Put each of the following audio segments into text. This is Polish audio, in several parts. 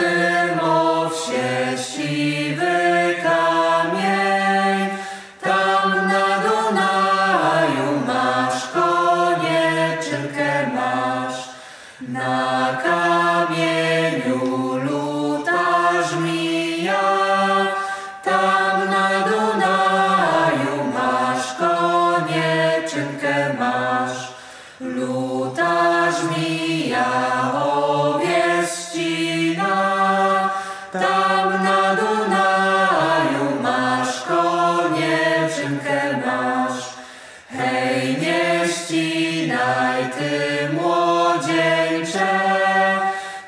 tym owsie siwy kamień. Tam na Dunaju masz konieczynkę masz, na kamieniu luta żmija. Tam na Dunaju masz konieczynkę masz, luta żmija ścinaj ty młodzieńcze,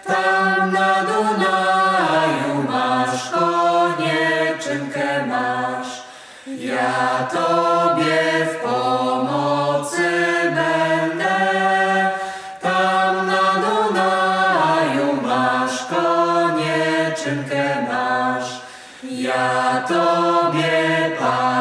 tam na Dunaju masz konieczynkę masz. Ja tobie w pomocy będę, tam na Dunaju masz konieczynkę masz. Ja tobie, Pannę